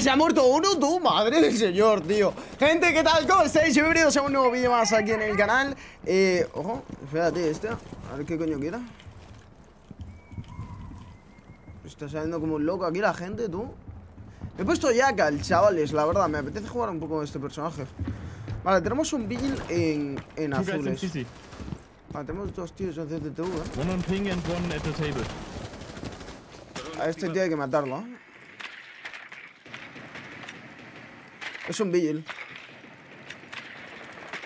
se ha muerto uno, tú, madre del señor, tío. Gente, ¿qué tal? ¿Cómo estáis? Bienvenidos a un nuevo vídeo más aquí en el canal. Eh, ojo, espérate, este. A ver qué coño quiera Está saliendo como un loco aquí la gente, tú. He puesto Jackal, chavales, la verdad Me apetece jugar un poco este personaje. Vale, tenemos un build en, en azules. Vale, tenemos dos tíos en CTTV, ¿eh? One on ping and one at the table. A este tío hay que matarlo, ¿eh? Es un Vigil.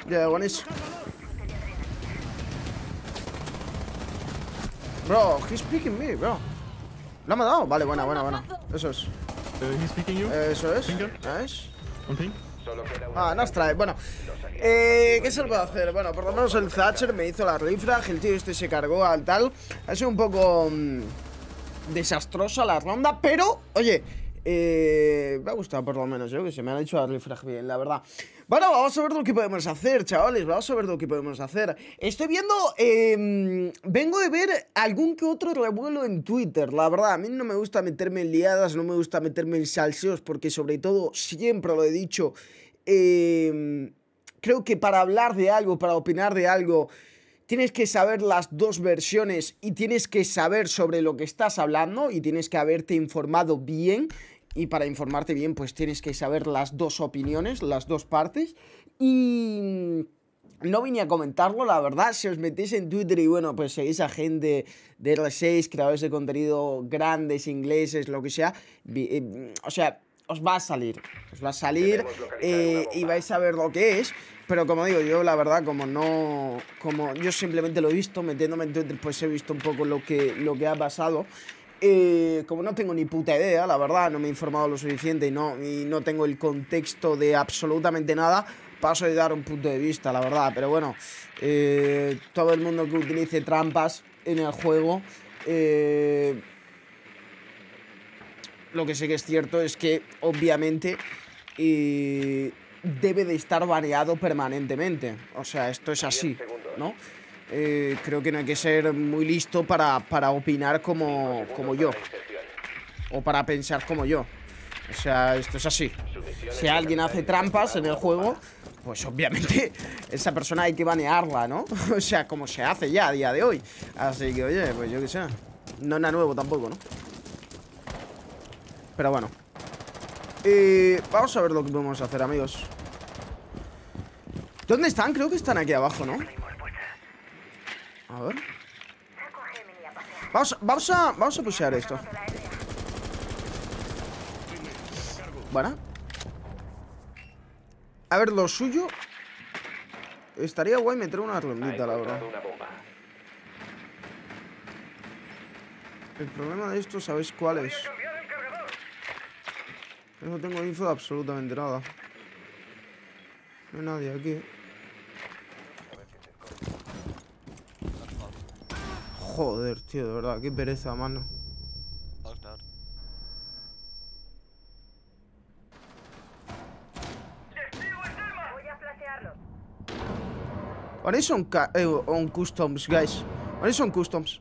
Yeah, one is. Bro, he's picking me, bro. ¿Lo ha matado? Vale, buena, buena, buena. Eso es. You. Eso es. Nice. Ah, nos trae. Bueno, eh, ¿qué se le puede hacer? Bueno, por lo menos el Thatcher me hizo la refrag. El tío este se cargó al tal. Ha sido un poco mm, desastrosa la ronda, pero, oye, eh, me ha gustado por lo menos, yo que se me han hecho a refrag bien, la verdad. Bueno, vamos a ver lo que podemos hacer, chavales. Vamos a ver lo que podemos hacer. Estoy viendo. Eh, vengo de ver algún que otro revuelo en Twitter. La verdad, a mí no me gusta meterme en liadas, no me gusta meterme en salseos, porque sobre todo, siempre lo he dicho. Eh, creo que para hablar de algo, para opinar de algo tienes que saber las dos versiones y tienes que saber sobre lo que estás hablando y tienes que haberte informado bien y para informarte bien pues tienes que saber las dos opiniones, las dos partes y no vine a comentarlo, la verdad, si os metéis en Twitter y bueno, pues seguís a gente de R6, creadores de contenido grandes, ingleses, lo que sea, eh, o sea, os va a salir, os va a salir eh, y vais a ver lo que es, pero como digo, yo la verdad, como no, como yo simplemente lo he visto, metiéndome en Twitter, pues he visto un poco lo que, lo que ha pasado eh, como no tengo ni puta idea, la verdad, no me he informado lo suficiente y no, y no tengo el contexto de absolutamente nada, paso de dar un punto de vista, la verdad. Pero bueno, eh, todo el mundo que utilice trampas en el juego, eh, lo que sé que es cierto es que obviamente debe de estar baneado permanentemente. O sea, esto es así, ¿no? Eh, creo que no hay que ser muy listo para, para opinar como, como yo. O para pensar como yo. O sea, esto es así. Si alguien hace trampas en el juego, pues obviamente esa persona hay que banearla, ¿no? o sea, como se hace ya a día de hoy. Así que, oye, pues yo qué sé. No es nada nuevo tampoco, ¿no? Pero bueno. Eh, vamos a ver lo que podemos hacer, amigos. ¿Dónde están? Creo que están aquí abajo, ¿no? A ver. Vamos, vamos a. Vamos a pushear esto. Bueno. A ver, lo suyo. Estaría guay meter una rondita, la verdad. El problema de esto, ¿sabéis cuál es? No tengo info de absolutamente nada. No hay nadie aquí. Joder, tío, de verdad, qué pereza, mano. What is on, eh, on customs, guys? What is on customs?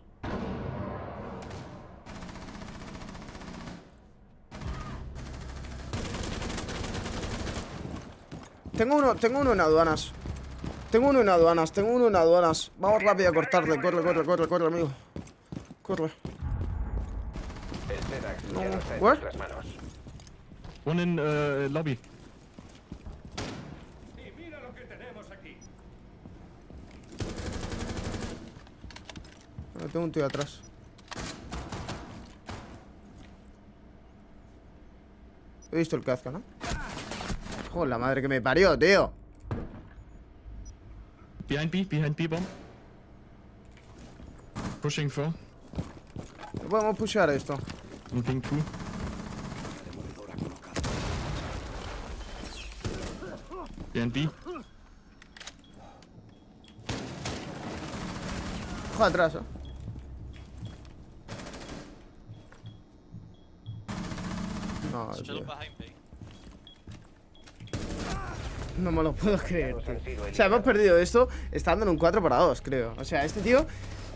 Tengo uno, tengo uno en aduanas. Tengo uno en aduanas, tengo uno en aduanas. Vamos rápido a cortarle. Corre, corre, corre, corre, amigo. Corre. No. ¿Where? One in uh, lobby. No, tengo un tío atrás. He visto el casco, ¿no? Joder, la madre que me parió, tío. Behind B, behind B bomb. Pushing for. Podemos pushar esto. On ping 2. Behind B. Ojo atrás, ¿eh? No, tío. No me lo puedo creer, tío. O sea, hemos perdido esto estando en un 4 para 2, creo. O sea, este tío...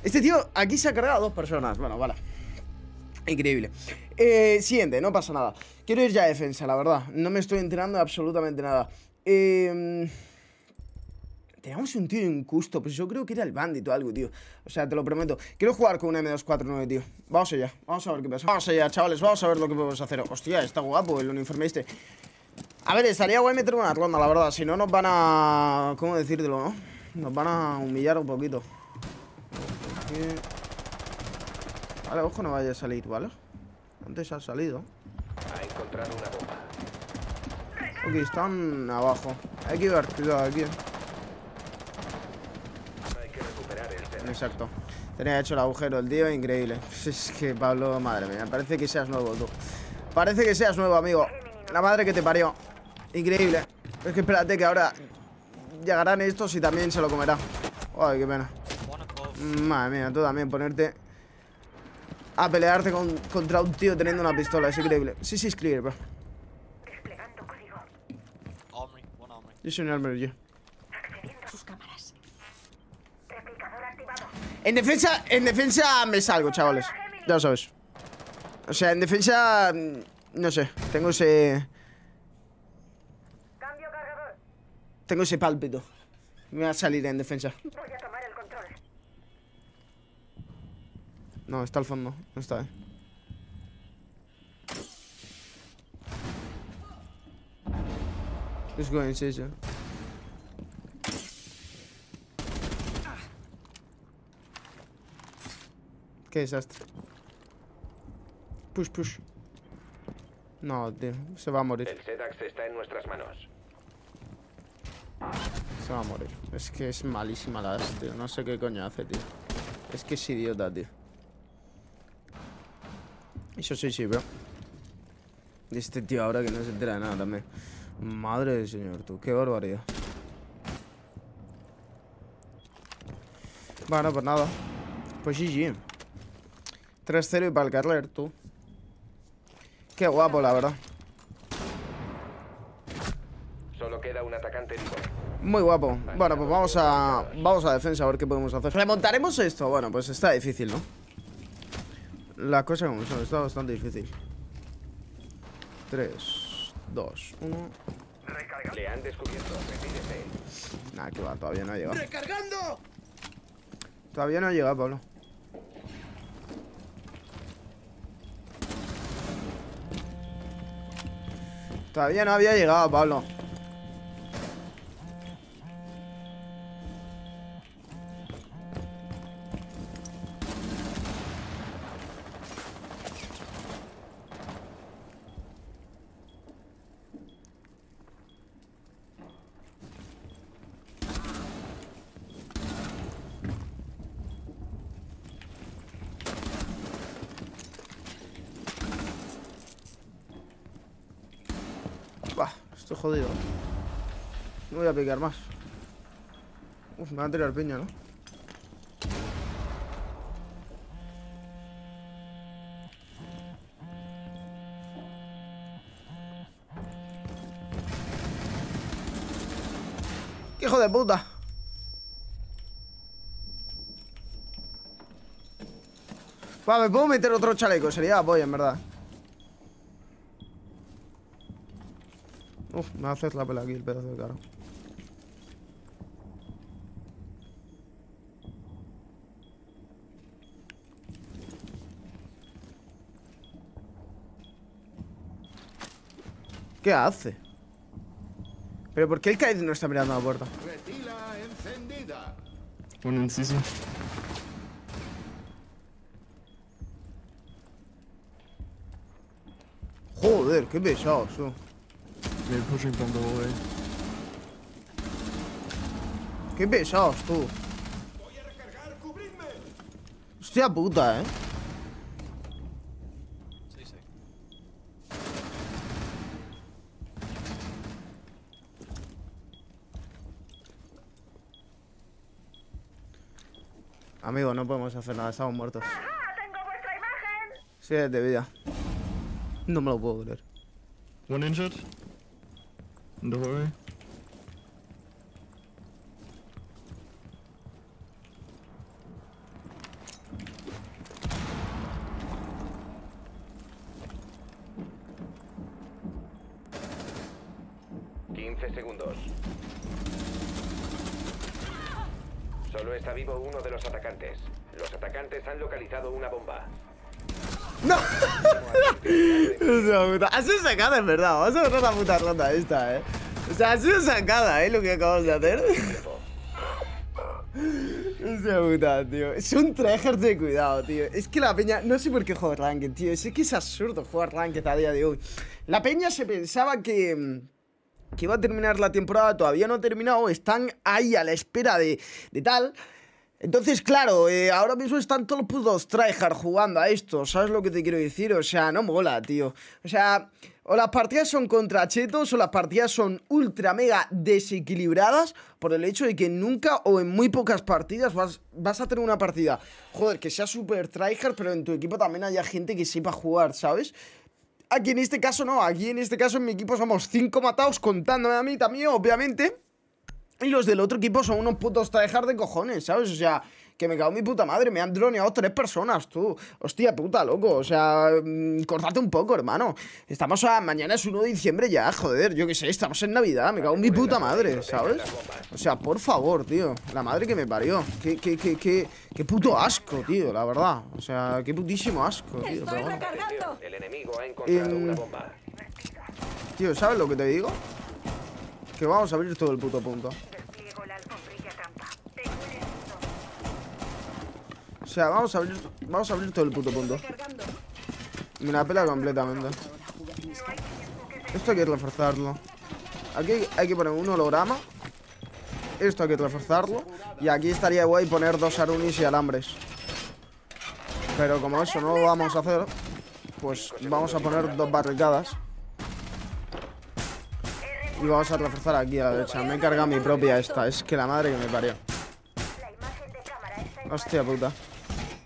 Este tío aquí se ha cargado a dos personas. Bueno, vale. Increíble. Eh, siguiente, no pasa nada. Quiero ir ya a defensa, la verdad. No me estoy enterando de absolutamente nada. Eh, teníamos un tío injusto, pues yo creo que era el bandit o algo, tío. O sea, te lo prometo. Quiero jugar con un M249, tío. Vamos allá, vamos a ver qué pasa. Vamos allá, chavales, vamos a ver lo que podemos hacer. Hostia, está guapo el uniforme este. A ver, estaría guay meter una ronda, la verdad. Si no, nos van a... ¿Cómo decírtelo, no? Nos van a humillar un poquito. Aquí. Vale, ojo, no vaya a salir, ¿vale? Antes ha salido. Ha encontrado una bomba. Ok, están abajo. Hay que llevar cuidado aquí. Hay que recuperar el terreno. Exacto. Tenía hecho el agujero el tío, increíble. Es que Pablo, madre mía, parece que seas nuevo tú. Parece que seas nuevo, amigo. La madre que te parió. Increíble. Es que espérate que ahora llegarán estos y también se lo comerá. Ay, qué pena. Madre mía, tú también ponerte a pelearte con- contra un tío teniendo una pistola. Es increíble. Sí, sí, es clear, bro. Yo soy un armor, yo. En defensa, en defensa me salgo, chavales. Ya lo sabes. O sea, en defensa, mm, no sé, tengo ese, tengo ese pálpito. Me va a salir en defensa. Voy a tomar el control. No, está al fondo, no está. eh. Let's go in, sí, sí. Qué desastre. Push, push. No, tío, se va a morir. El SEDAX está en nuestras manos. Se va a morir. Es que es malísima la as, tío. No sé qué coño hace, tío. Es que es idiota, tío. Eso sí, sí, bro. Y este tío ahora que no se entera de nada también. Madre del señor, tú. Qué barbaridad. Bueno, pues nada. Pues GG. 3-0 y para el Carler, tú. Qué guapo, la verdad. Solo queda un atacante vivo. Muy guapo. Bueno, pues vamos a vamos a defensa a ver qué podemos hacer. ¿Remontaremos esto? Bueno, pues está difícil, ¿no? La cosa como son, está bastante difícil. 3, 2, 1. Le han descubierto. Nah, que va, todavía no ha llegado. Todavía no ha llegado, Pablo. Todavía no había llegado, Pablo. Bah, estoy jodido. No voy a picar más. Uf, me va a tirar piña, ¿no? ¡Qué hijo de puta! Va, me puedo meter otro chaleco, sería apoyo, en verdad. Uf, me haces la pela aquí el pedazo de caro. ¿Qué hace? ¿Pero por qué el Kaid no está mirando a la puerta? Retila encendida. One in CC. Joder, qué pesado eso. They're pushing from the hallway. Qué pesados tú. Hostia puta, eh. Sí, sí. Amigo, no podemos hacer nada, estamos muertos. ¡Ah! ¡Tengo vuestra imagen! Siete de vida. No me lo puedo creer. One injured. Door. segundos. Solo está vivo uno de los atacantes. Los atacantes han localizado una bomba. ¡No! Ha sido sacada, en verdad. Vamos a ver la puta ronda esta, eh. O sea, ha sido sacada, eh, lo que acabamos de hacer. Es una puta, tío. Es un de cuidado, tío. Es que la peña. No sé por qué juega Ranked, tío. Es que es absurdo jugar Ranked a día de hoy. La peña se pensaba que. Que iba a terminar la temporada, todavía no ha terminado. Están ahí a la espera de, de tal. Entonces, claro, eh, ahora mismo están todos los putos tryhard jugando a esto, ¿sabes lo que te quiero decir? O sea, no mola, tío. O sea, o las partidas son contra chetos o las partidas son ultra mega desequilibradas por el hecho de que nunca o en muy pocas partidas vas, a tener una partida, joder, que sea súper tryhard, pero en tu equipo también haya gente que sepa jugar, ¿sabes? Aquí en este caso no, aquí en este caso en mi equipo somos cinco matados contándome a mí también, obviamente. Y los del otro equipo son unos putos tryhard de cojones, ¿sabes? O sea, que me cago en mi puta madre, me han droneado tres personas, tú. Hostia puta, loco. O sea, mm, cortate un poco, hermano. Estamos a. Mañana es 1 de diciembre ya, joder. Yo qué sé, estamos en Navidad, me cago en mi puta madre, ¿sabes? O sea, por favor, tío. La madre que me parió. Qué, qué, qué, qué, qué puto asco, tío, la verdad. O sea, qué putísimo asco, tío. Estoy recargando. El enemigo ha encontrado Em, una bomba. Tío, ¿sabes lo que te digo? Que vamos a abrir todo el puto punto. O sea, vamos a abrir, vamos a abrir todo el puto punto. Me la pela completamente. Esto hay que reforzarlo. Aquí hay que poner un holograma. Esto hay que reforzarlo. Y aquí estaría guay poner dos arunis y alambres. Pero como eso no lo vamos a hacer, pues vamos a poner dos barricadas. Y vamos a reforzar aquí a la derecha. Me he cargado mi propia esta. Es que la madre que me parió. Hostia puta.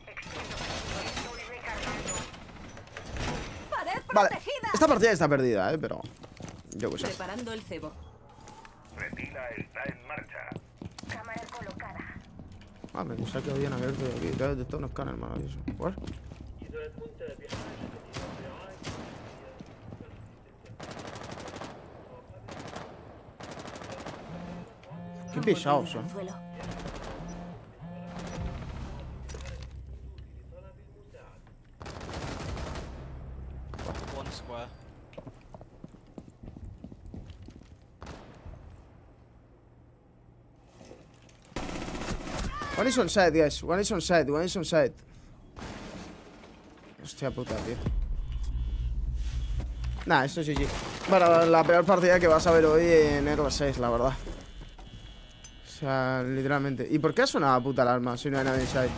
Estoy recargando. ¡Pared Vale, protegida! esta partida está perdida, eh, pero... Yo qué sé. Preparando el cebo. Retila está en marcha. Cámara colocada. Ah, me pensaba que habían abierto aquí. Detectado un escáner maravilloso. What? Qué pesados son. One square. One is on side, guys. One is on side. One is on side. Hostia puta, tío. Nah, esto sí, sí. Bueno, la peor partida que vas a ver hoy en R6, la verdad. Sea, literalmente. ¿Y por qué ha sonado la puta alarma si no hay nadie en side?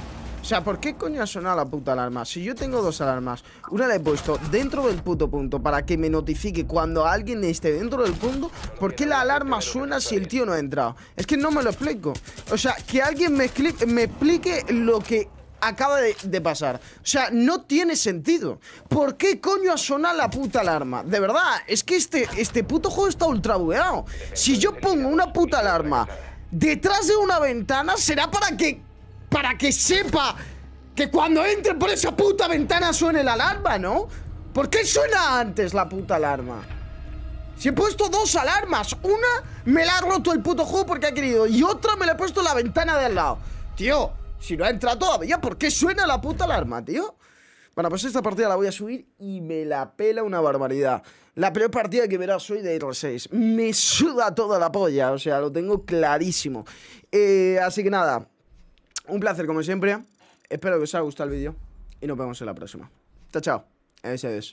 O sea, ¿por qué coño ha sonado la puta alarma? Si yo tengo dos alarmas, una la he puesto dentro del puto punto para que me notifique cuando alguien esté dentro del punto, ¿por qué la alarma suena si el tío no ha entrado? Es que no me lo explico. O sea, que alguien me, expli- me explique lo que acaba de, de pasar. O sea, no tiene sentido. ¿Por qué coño ha sonado la puta alarma? De verdad, es que este, este puto juego está ultra bugueado. Si yo pongo una puta alarma detrás de una ventana, será para que para que sepa que cuando entre por esa puta ventana suene la alarma, ¿no? ¿Por qué suena antes la puta alarma? Si he puesto dos alarmas, una me la ha roto el puto juego porque ha querido y otra me la he puesto la ventana de al lado. Tío, si no ha entrado todavía, ¿por qué suena la puta alarma, tío? Bueno, pues esta partida la voy a subir y me la pela una barbaridad. La peor partida que verás hoy de R6. Me suda toda la polla, o sea, lo tengo clarísimo. Eh, así que nada, un placer como siempre. Espero que os haya gustado el vídeo y nos vemos en la próxima. Chao, chao. Ese es.